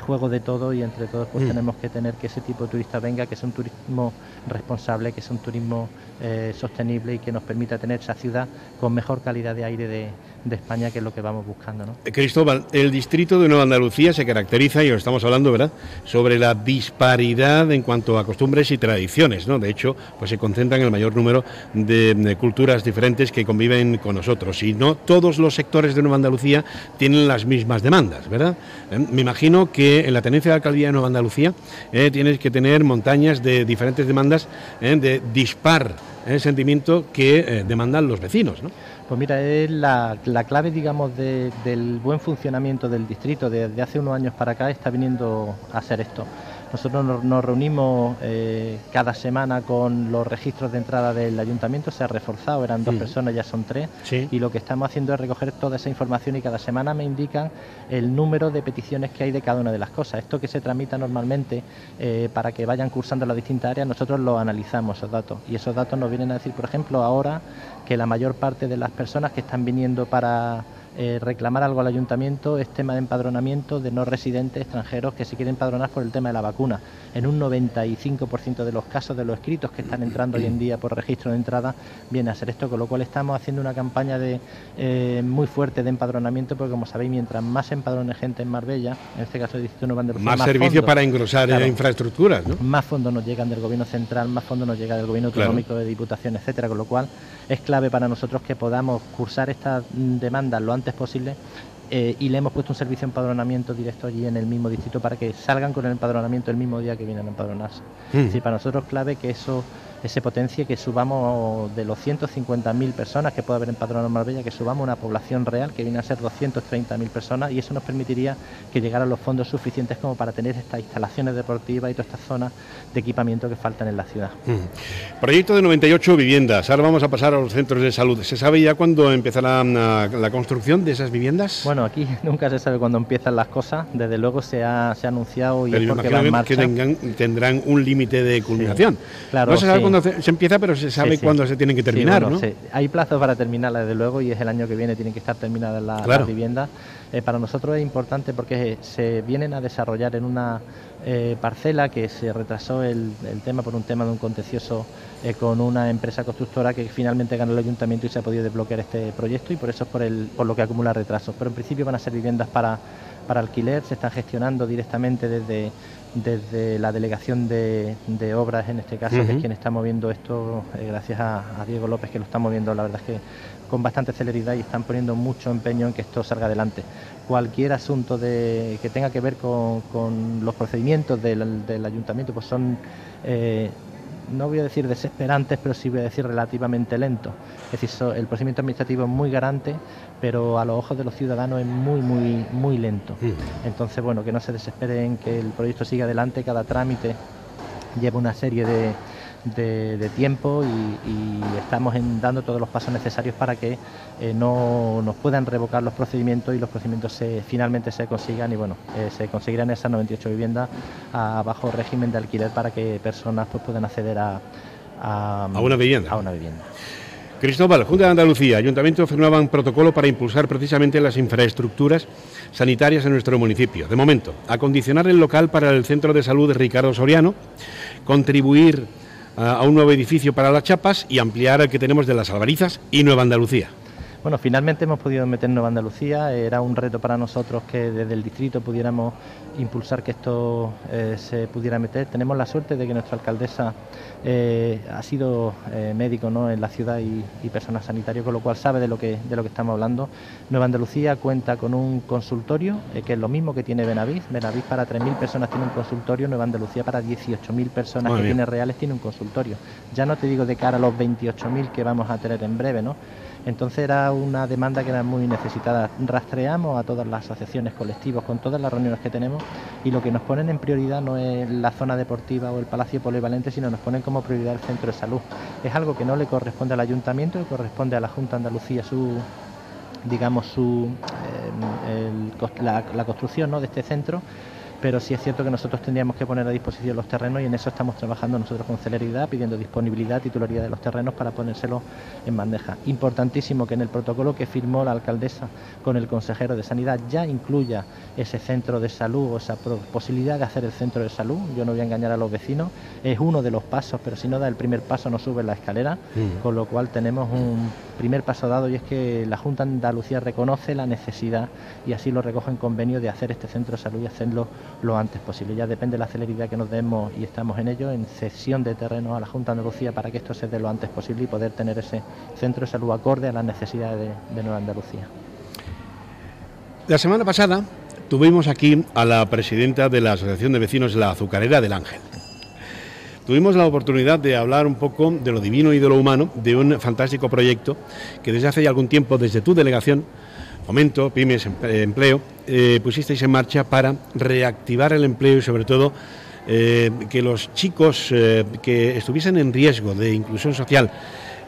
juego de todo y entre todos pues mm. tenemos que tener que ese tipo de turista venga, que es un turismo responsable, que es un turismo eh, sostenible y que nos permita tener esa ciudad con mejor calidad de aire de, de España, que es lo que vamos buscando. ¿no? Eh, Cristóbal, el distrito de Nueva Andalucía se caracteriza, y lo estamos hablando, ¿verdad?, sobre la disparidad en cuanto a costumbres y tradiciones, ¿no? De hecho, pues se concentran el mayor número de, culturas diferentes que conviven con nosotros. Y no todos los sectores de Nueva Andalucía tienen las mismas demandas, ¿verdad? Eh, me imagino que en la tenencia de alcaldía de Nueva Andalucía eh, tienes que tener montañas de diferentes demandas de dispar el sentimiento que demandan los vecinos, ¿no? Pues mira, es la, clave, digamos, del buen funcionamiento del distrito. Desde hace unos años para acá está viniendo a ser esto. Nosotros nos, reunimos eh, cada semana con los registros de entrada del ayuntamiento, se ha reforzado, eran dos personas, ya son tres, y lo que estamos haciendo es recoger toda esa información y cada semana me indican el número de peticiones que hay de cada una de las cosas. Esto que se tramita normalmente eh, para que vayan cursando las distintas áreas, nosotros lo analizamos, esos datos, y esos datos nos vienen a decir, por ejemplo, ahora que la mayor parte de las personas que están viniendo para eh, reclamar algo al ayuntamiento es tema de empadronamiento de no residentes extranjeros que se quieren empadronar por el tema de la vacuna. En un 95% de los casos de los escritos que están entrando hoy en día por registro de entrada viene a ser esto, con lo cual estamos haciendo una campaña de, eh, muy fuerte de empadronamiento porque como sabéis, mientras más empadrone gente en Marbella, en este caso el Distrito no van de más, más servicio para engrosar la infraestructuras, ¿no? Más fondos nos llegan del gobierno central, más fondos nos llega del gobierno autonómico, de diputación, etcétera, con lo cual es clave para nosotros que podamos cursar esta demanda lo antes posible eh, y le hemos puesto un servicio de empadronamiento directo allí en el mismo distrito para que salgan con el empadronamiento el mismo día que vienen a empadronarse. Mm. para nosotros clave que eso ese potencie que subamos de los 150.000 personas que puede haber empadronado en Marbella, que subamos una población real que viene a ser 230.000 personas y eso nos permitiría que llegaran los fondos suficientes como para tener estas instalaciones deportivas y todas estas zonas de equipamiento que faltan en la ciudad. Mm. Proyecto de 98 viviendas. Ahora vamos a pasar a los centros de salud. ¿Se sabe ya cuándo empezará la, construcción de esas viviendas? Bueno, aquí nunca se sabe cuándo empiezan las cosas. Desde luego se ha, se ha anunciado y Pero es porque va que tendrán un límite de culminación. Claro, se empieza, pero se sabe cuándo se tienen que terminar, ¿no? Hay plazos para terminarla, desde luego, y es el año que viene tienen que estar terminadas las viviendas. Eh, para nosotros es importante porque se vienen a desarrollar en una eh, parcela que se retrasó el, tema por un tema de un contencioso eh, con una empresa constructora que finalmente ganó el ayuntamiento y se ha podido desbloquear este proyecto y por eso es por, el, por lo que acumula retrasos. Pero en principio van a ser viviendas para, para alquiler, se están gestionando directamente desde desde la delegación de, obras, en este caso, que es quien está moviendo esto, eh, gracias a, Diego López, que lo está moviendo, la verdad es que con bastante celeridad y están poniendo mucho empeño en que esto salga adelante. Cualquier asunto de, que tenga que ver con, los procedimientos del, ayuntamiento, pues son eh, no voy a decir desesperantes, pero sí voy a decir relativamente lentos. Es decir, el procedimiento administrativo es muy garante, pero a los ojos de los ciudadanos es muy, muy, muy lento. Entonces, bueno, que no se desesperen que el proyecto siga adelante, cada trámite lleva una serie de, de, tiempo y, estamos dando todos los pasos necesarios para que eh, no nos puedan revocar los procedimientos y los procedimientos se, finalmente se consigan y bueno, eh, se conseguirán esas 98 viviendas a bajo régimen de alquiler para que personas pues, puedan acceder a, a, una vivienda. A una vivienda. Cristóbal, Junta de Andalucía, Ayuntamiento firmaban protocolo para impulsar precisamente las infraestructuras sanitarias en nuestro municipio. De momento, acondicionar el local para el Centro de Salud de Ricardo Soriano, contribuir a un nuevo edificio para las chapas y ampliar el que tenemos de las Albarizas y Nueva Andalucía. Bueno, finalmente hemos podido meter Nueva Andalucía. Era un reto para nosotros que desde el distrito pudiéramos impulsar que esto eh, se pudiera meter. Tenemos la suerte de que nuestra alcaldesa eh, ha sido eh, médico ¿no? en la ciudad y, y personal sanitario, con lo cual sabe de lo que de lo que estamos hablando. Nueva Andalucía cuenta con un consultorio que es lo mismo que tiene Benavís. Benavís para 3.000 personas tiene un consultorio, Nueva Andalucía para 18.000 personas que tiene reales tiene un consultorio. Ya no te digo de cara a los 28.000 que vamos a tener en breve, ¿no? Entonces era una demanda que era muy necesitada. Rastreamos a todas las asociaciones, colectivos, con todas las reuniones que tenemos y lo que nos ponen en prioridad no es la zona deportiva o el palacio polivalente, sino nos ponen como prioridad el centro de salud. Es algo que no le corresponde al ayuntamiento, le corresponde a la Junta de Andalucía su digamos su eh, la, la, construcción ¿no? de este centro pero sí es cierto que nosotros tendríamos que poner a disposición los terrenos y en eso estamos trabajando nosotros con celeridad, pidiendo disponibilidad, titularidad de los terrenos para ponérselo en bandeja. Importantísimo que en el protocolo que firmó la alcaldesa con el consejero de Sanidad ya incluya ese centro de salud o esa posibilidad de hacer el centro de salud. Yo no voy a engañar a los vecinos, es uno de los pasos, pero si no da el primer paso no sube la escalera, mm. con lo cual tenemos un primer paso dado y es que la Junta de Andalucía reconoce la necesidad y así lo recoge en convenio de hacer este centro de salud y hacerlo lo antes posible. Ya depende de la celeridad que nos demos y estamos en ello, en cesión de terreno a la Junta de Andalucía para que esto se dé lo antes posible y poder tener ese centro de salud acorde a las necesidades de, de Nueva Andalucía. La semana pasada tuvimos aquí a la presidenta de la Asociación de Vecinos la Azucarera del Ángel. Tuvimos la oportunidad de hablar un poco de lo divino y de lo humano, de un fantástico proyecto que desde hace ya algún tiempo, desde tu delegación, Fomento, Pymes, Empleo, eh, pusisteis en marcha para reactivar el empleo y sobre todo eh, que los chicos eh, que estuviesen en riesgo de inclusión social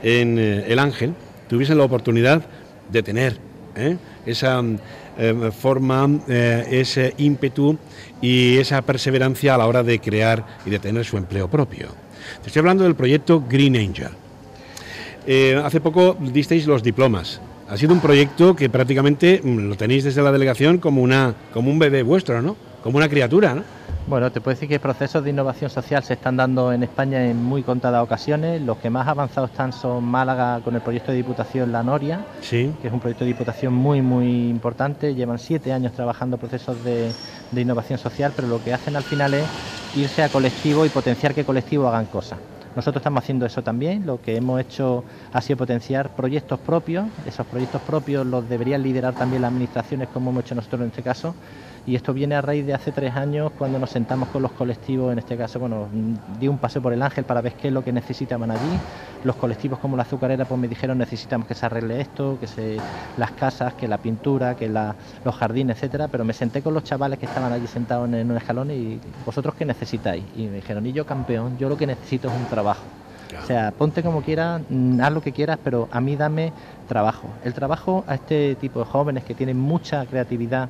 en el Ángel tuviesen la oportunidad de tener esa forma, ese ímpetu y esa perseverancia a la hora de crear y de tener su empleo propio. Te estoy hablando del proyecto Green Angel. hace poco disteis los diplomas ha sido un proyecto que prácticamente mm, lo tenéis desde la delegación como, una, como un bebé vuestro, ¿no? Como una criatura, ¿no? Bueno, te puedo decir que procesos de innovación social se están dando en España en muy contadas ocasiones. Los que más avanzados están son Málaga con el proyecto de Diputación La Noria, sí. que es un proyecto de Diputación muy, muy importante. Llevan siete años trabajando procesos de, de innovación social, pero lo que hacen al final es irse a colectivo y potenciar que colectivos hagan cosas. Nosotros estamos haciendo eso también, lo que hemos hecho ha sido potenciar proyectos propios, esos proyectos propios los deberían liderar también las administraciones como hemos hecho nosotros en este caso, y esto viene a raíz de hace tres años cuando nos sentamos con los colectivos, en este caso, bueno, di un paseo por el Ángel para ver qué es lo que necesitaban allí. Los colectivos como la azucarera pues me dijeron necesitamos que se arregle esto, que se las casas, que la pintura, que la, los jardines, etcétera, pero me senté con los chavales que estaban allí sentados en, en un escalón y vosotros qué necesitáis? Y me dijeron, y yo campeón, yo lo que necesito es un trabajo. O sea, ponte como quieras, mm, haz lo que quieras, pero a mí dame trabajo. El trabajo a este tipo de jóvenes que tienen mucha creatividad,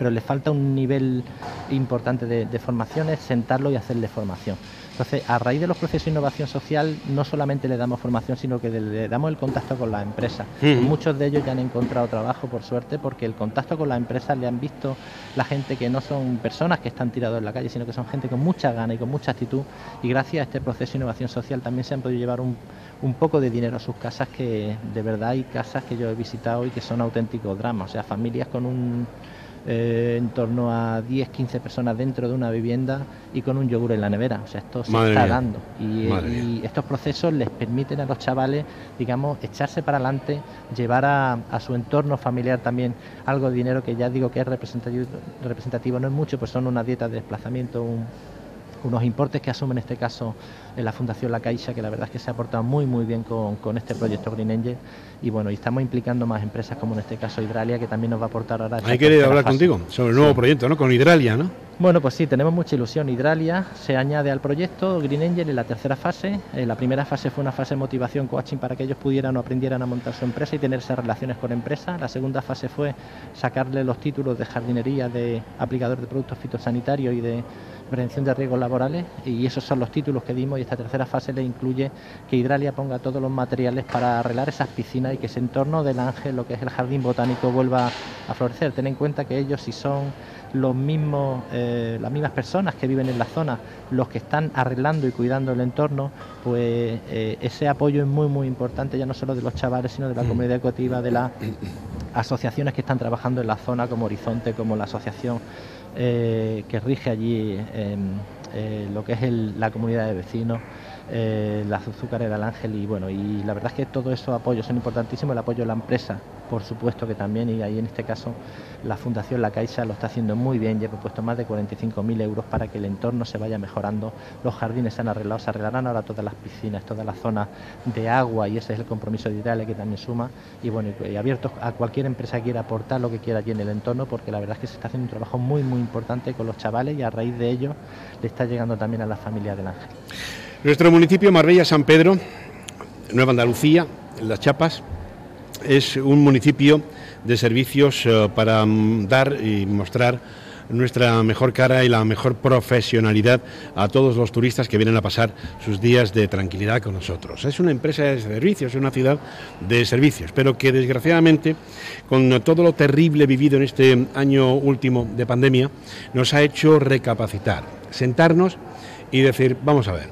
pero les falta un nivel importante de, de formación, es sentarlo y hacerle formación. Entonces, a raíz de los procesos de innovación social, no solamente le damos formación, sino que le damos el contacto con las empresas. Muchos de ellos ya han encontrado trabajo, por suerte, porque el contacto con las empresas le han visto la gente que no son personas que están tirados en la calle, sino que son gente con mucha gana y con mucha actitud. Y gracias a este proceso de innovación social también se han podido llevar un, un poco de dinero a sus casas, que de verdad hay casas que yo he visitado y que son auténticos dramas. O sea, familias con un eh, en torno a 10, 15 personas dentro de una vivienda y con un yogur en la nevera. O sea, esto se Madre está mía. dando. Y, y, estos procesos les permiten a los chavales, digamos, echarse para adelante, llevar a, a, su entorno familiar también algo de dinero que ya digo que es representativo, representativo no es mucho, pues son una dieta de desplazamiento, un, unos importes que asume en este caso en la Fundación La Caixa, que la verdad es que se ha portado muy muy bien con, con, este proyecto Green Angel y bueno, y estamos implicando más empresas como en este caso Hidralia, que también nos va a aportar ahora. Hay que hablar fase. contigo sobre el nuevo sí. proyecto, ¿no? Con Hidralia, ¿no? Bueno, pues sí, tenemos mucha ilusión. Hidralia se añade al proyecto Green Angel en la tercera fase. Eh, la primera fase fue una fase de motivación coaching para que ellos pudieran o aprendieran a montar su empresa y tener esas relaciones con empresas. La segunda fase fue sacarle los títulos de jardinería, de aplicador de productos fitosanitarios y de prevención de riesgos laborales y esos son los títulos que dimos y esta tercera fase le incluye que Hidralia ponga todos los materiales para arreglar esas piscinas y que ese entorno del ángel, lo que es el jardín botánico, vuelva a florecer. Ten en cuenta que ellos si son los mismos, eh, las mismas personas que viven en la zona, los que están arreglando y cuidando el entorno, pues eh, ese apoyo es muy muy importante ya no solo de los chavales, sino de la mm. comunidad educativa, de las asociaciones que están trabajando en la zona como Horizonte, como la asociación eh, que rige allí lo que es la comunidad de vecinos eh, la azucarera del Ángel y bueno, y la verdad es que todos esos apoyos son importantísimos, el apoyo de la empresa, por supuesto que también, y ahí en este caso la Fundación La Caixa lo está haciendo muy bien, lleva puesto más de 45.000 euros para que el entorno se vaya mejorando, los jardines se han arreglado, se arreglarán ahora todas las piscinas, todas las zonas de agua y ese es el compromiso de Italia que también suma y bueno, y abiertos a cualquier empresa que quiera aportar lo que quiera allí en el entorno porque la verdad es que se está haciendo un trabajo muy muy importante con los chavales y a raíz de ello le está llegando también a la familia del Ángel. Nuestro municipio Marbella San Pedro, Nueva Andalucía, en Las Chapas, es un municipio de servicios eh, para mm, dar y mostrar nuestra mejor cara y la mejor profesionalidad a todos los turistas que vienen a pasar sus días de tranquilidad con nosotros. Es una empresa de servicios, es una ciudad de servicios, pero que desgraciadamente con todo lo terrible vivido en este año último de pandemia nos ha hecho recapacitar, sentarnos y decir, vamos a ver,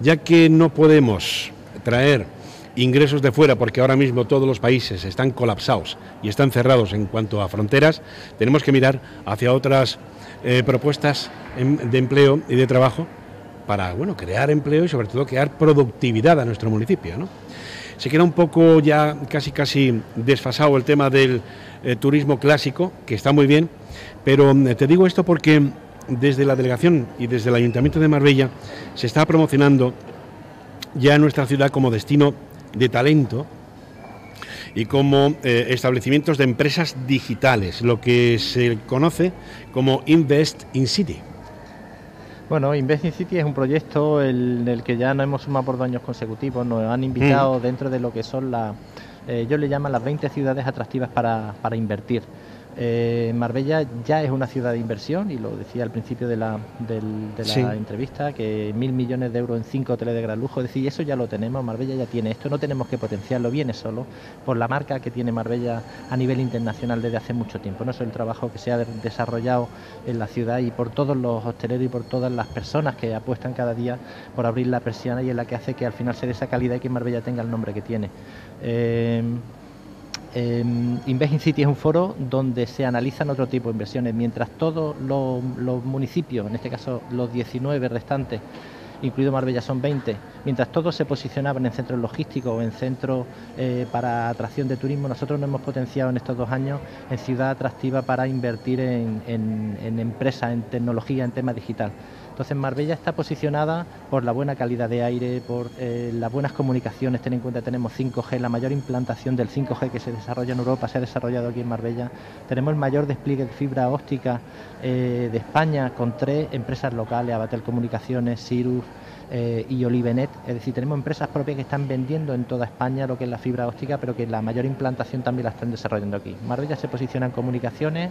ya que no podemos traer ingresos de fuera, porque ahora mismo todos los países están colapsados y están cerrados en cuanto a fronteras, tenemos que mirar hacia otras eh, propuestas de empleo y de trabajo para bueno, crear empleo y sobre todo crear productividad a nuestro municipio. Se queda un poco ya casi casi desfasado el tema del eh, turismo clásico, que está muy bien, pero eh, te digo esto porque desde la delegación y desde el Ayuntamiento de Marbella se está promocionando ya nuestra ciudad como destino de talento y como eh, establecimientos de empresas digitales, lo que se conoce como Invest in City. Bueno, Invest in City es un proyecto en el que ya no hemos sumado por dos años consecutivos, nos han invitado mm. dentro de lo que son las, eh, yo le llaman las 20 ciudades atractivas para, para invertir. Eh, Marbella ya es una ciudad de inversión y lo decía al principio de la, entrevista, que mil millones de euros en cinco hoteles de gran lujo, es decir, eso ya lo tenemos, Marbella ya tiene esto, no tenemos que potenciarlo, viene solo por la marca que tiene Marbella a nivel internacional desde hace mucho tiempo, no es el trabajo que se ha desarrollado en la ciudad y por todos los hosteleros y por todas las personas que apuestan cada día por abrir la persiana y en la que hace que al final se dé esa calidad y que Marbella tenga el nombre que tiene. Eh, eh, in City es un foro donde se analizan otro tipo de inversiones, mientras todos los, municipios, en este caso los 19 restantes, incluido Marbella son 20, mientras todos se posicionaban en centros logísticos o en centros eh, para atracción de turismo, nosotros nos hemos potenciado en estos dos años en ciudad atractiva para invertir en, en empresas, en tecnología, en tema digital. Entonces Marbella está posicionada por la buena calidad de aire, por eh, las buenas comunicaciones, ten en cuenta tenemos 5G, la mayor implantación del 5G que se desarrolla en Europa se ha desarrollado aquí en Marbella, tenemos el mayor despliegue de fibra óptica eh, de España con tres empresas locales, Abatel Comunicaciones, Cirus, eh, y Olivenet, es decir, tenemos empresas propias que están vendiendo en toda España lo que es la fibra óptica, pero que la mayor implantación también la están desarrollando aquí. Marbella se posiciona en comunicaciones,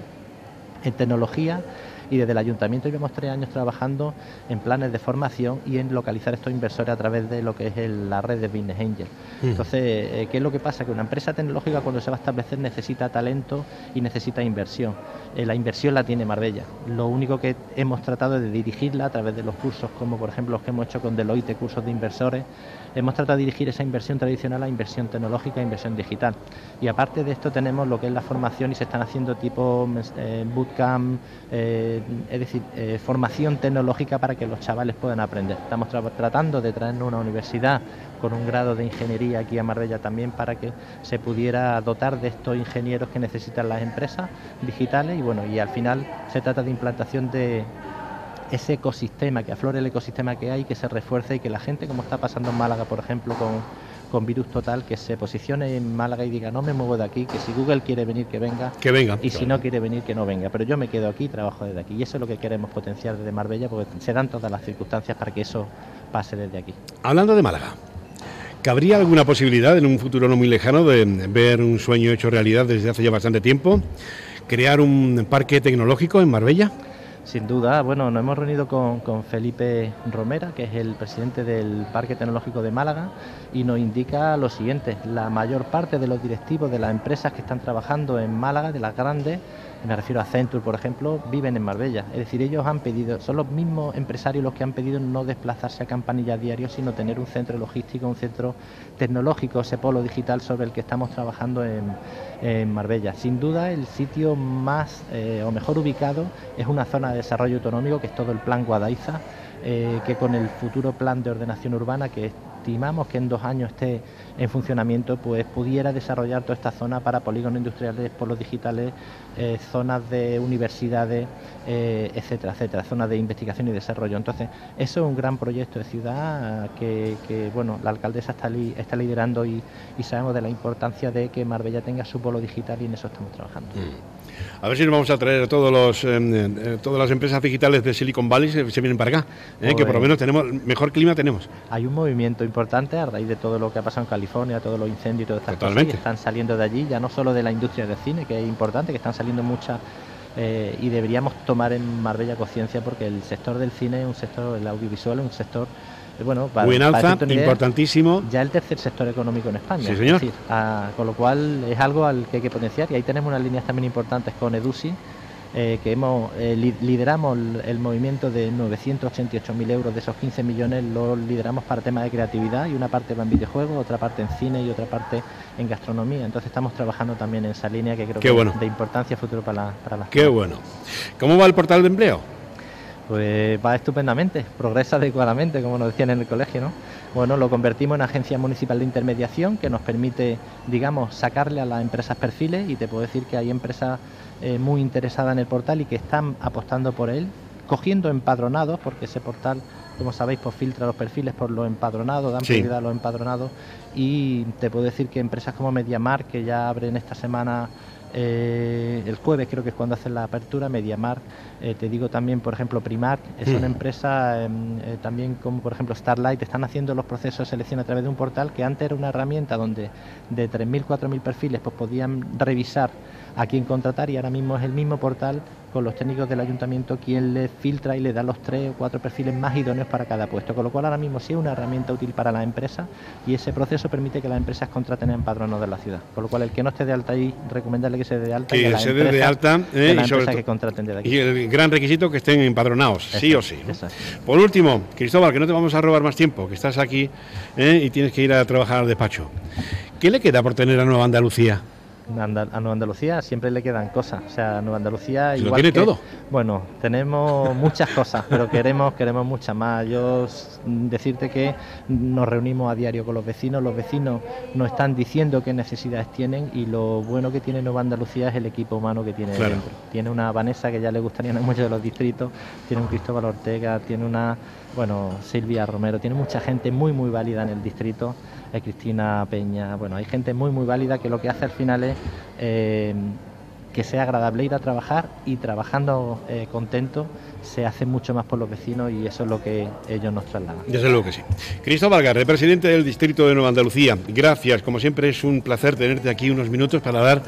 en tecnología y desde el ayuntamiento llevamos tres años trabajando en planes de formación y en localizar estos inversores a través de lo que es la red de Business Angel. Mm. Entonces, eh, ¿qué es lo que pasa? Que una empresa tecnológica cuando se va a establecer necesita talento y necesita inversión. Eh, la inversión la tiene Marbella. Lo único que hemos tratado es de dirigirla a través de los cursos, como por ejemplo los que hemos hecho con Deloitte, cursos de inversores, hemos tratado de dirigir esa inversión tradicional a inversión tecnológica e inversión digital. Y aparte de esto tenemos lo que es la formación y se están haciendo tipo eh, bootcamp, eh, es decir, eh, formación tecnológica para que los chavales puedan aprender. Estamos tratando de traer una universidad con un grado de ingeniería aquí a Marbella también para que se pudiera dotar de estos ingenieros que necesitan las empresas digitales y bueno, y al final se trata de implantación de ese ecosistema, que aflore el ecosistema que hay, que se refuerce y que la gente, como está pasando en Málaga, por ejemplo, con, Virus Total, que se posicione en Málaga y diga, no me muevo de aquí, que si Google quiere venir, que venga. Que venga. Y si no quiere venir, que no venga. Pero yo me quedo aquí y trabajo desde aquí. Y eso es lo que queremos potenciar desde Marbella, porque se dan todas las circunstancias para que eso pase desde aquí. Hablando de Málaga. ¿Cabría alguna posibilidad en un futuro no muy lejano de ver un sueño hecho realidad desde hace ya bastante tiempo? ¿Crear un parque tecnológico en Marbella? Sin duda, bueno, nos hemos reunido con, Felipe Romera, que es el presidente del Parque Tecnológico de Málaga, y nos indica lo siguiente, la mayor parte de los directivos de las empresas que están trabajando en Málaga, de las grandes, me refiero a Centur, por ejemplo, viven en Marbella. Es decir, ellos han pedido, son los mismos empresarios los que han pedido no desplazarse a Campanilla diario, sino tener un centro logístico, un centro tecnológico, ese polo digital sobre el que estamos trabajando en, Marbella. Sin duda, el sitio más eh, o mejor ubicado es una zona de desarrollo autonómico, que es todo el plan Guadaiza, eh, que con el futuro plan de ordenación urbana, que estimamos que en dos años esté en funcionamiento, pues pudiera desarrollar toda esta zona para polígonos industriales, polos digitales, eh, zonas de universidades, eh, etcétera, etcétera, zonas de investigación y desarrollo. Entonces, eso es un gran proyecto de ciudad que, bueno, la alcaldesa está, liderando y, sabemos de la importancia de que Marbella tenga su polo digital y en eso estamos trabajando. Mm. A ver si nos vamos a traer todos los, eh, todas las empresas digitales de Silicon Valley se, se vienen para acá, que por lo menos tenemos mejor clima tenemos. Hay un movimiento importante a raíz de todo lo que ha pasado en California, todos los incendios y todas estas cosas que están saliendo de allí, ya no solo de la industria del cine, que es importante, que están saliendo muchas eh, y deberíamos tomar en Marbella conciencia porque el sector del cine es un sector, el audiovisual es un sector eh, bueno, para, Muy alza, importantísimo. Ya el tercer sector económico en España. Sí, señor. con lo cual es algo al que hay que potenciar y ahí tenemos unas líneas también importantes con EDUSI, eh, que hemos eh, lideramos el, movimiento de 988.000 euros de esos 15 millones, lo lideramos para temas de creatividad y una parte va en videojuegos, otra parte en cine y otra parte en gastronomía. Entonces estamos trabajando también en esa línea que creo que es de importancia futuro para, la, para las Qué bueno. ¿Cómo va el portal de empleo? Pues va estupendamente, progresa adecuadamente, como nos decían en el colegio, ¿no? Bueno, lo convertimos en agencia municipal de intermediación que nos permite, digamos, sacarle a las empresas perfiles y te puedo decir que hay empresas eh, muy interesadas en el portal y que están apostando por él, cogiendo empadronados, porque ese portal, como sabéis, pues filtra los perfiles por los empadronados, dan prioridad a los empadronados y te puedo decir que empresas como MediaMar, que ya abren esta semana eh, el jueves creo que es cuando hacen la apertura, MediaMark, eh, te digo también, por ejemplo, Primark, es una mm. empresa em, eh, también como por ejemplo Starlight, están haciendo los procesos de selección a través de un portal que antes era una herramienta donde de 3.000, 4.000 perfiles pues podían revisar a quién contratar y ahora mismo es el mismo portal con los técnicos del ayuntamiento quien le filtra y le da los tres o cuatro perfiles más idóneos para cada puesto, con lo cual ahora mismo sí es una herramienta útil para la empresa y ese proceso permite que las empresas contraten a empadronados de la ciudad, con lo cual el que no esté de alta ahí, recomendarle que se dé de alta que, se dé de alta eh, y sobre que contraten de aquí. Y el gran requisito que estén empadronados, sí o sí. Por último, Cristóbal, que no te vamos a robar más tiempo, que estás aquí eh, y tienes que ir a trabajar al despacho. ¿Qué le queda por tener a Nueva Andalucía? A Nueva Andalucía siempre le quedan cosas. O sea, Nueva Andalucía igual lo tiene todo. Bueno, tenemos muchas cosas, pero queremos queremos muchas más. Yo decirte que nos reunimos a diario con los vecinos, los vecinos nos están diciendo qué necesidades tienen y lo bueno que tiene Nueva Andalucía es el equipo humano que tiene dentro. Tiene una Vanessa que ya le gustaría en muchos de los distritos, tiene un Cristóbal Ortega, tiene una, bueno, Silvia Romero, tiene mucha gente muy muy válida en el distrito Cristina Peña, bueno, hay gente muy muy válida que lo que hace al final es eh, que sea agradable ir a trabajar y trabajando eh, contento se hace mucho más por los vecinos y eso es lo que ellos nos trasladan. Desde luego que sí. Cristóbal Garre, presidente del Distrito de Nueva Andalucía, gracias, como siempre es un placer tenerte aquí unos minutos para hablar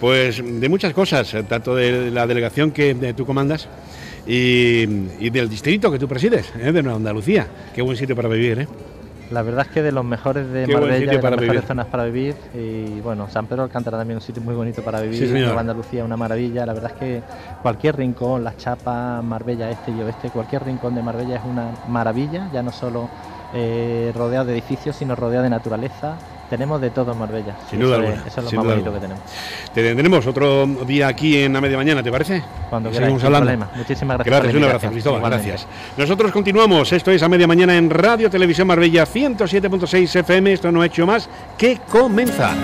pues de muchas cosas, tanto de la delegación que tú comandas y, del distrito que tú presides, ¿eh? de Nueva Andalucía. Qué buen sitio para vivir, ¿eh? La verdad es que de los mejores de Marbella, de las mejores zonas para vivir. Y bueno, San Pedro Alcántara también es un sitio muy bonito para vivir. Sí, Andalucía una maravilla. La verdad es que cualquier rincón, Las Chapas, Marbella Este y Oeste, cualquier rincón de Marbella es una maravilla, ya no solo eh, rodeado de edificios, sino rodeado de naturaleza tenemos de todo en Marbella. Sin duda alguna. Eso es lo más bonito que tenemos. Te tendremos otro día aquí en la media mañana, ¿te parece? Cuando quieras, hablando. Muchísimas gracias. Gracias, un abrazo, Cristóbal. Gracias. Nosotros continuamos. Esto es a media mañana en Radio Televisión Marbella 107.6 FM. Esto no ha hecho más que comenzar.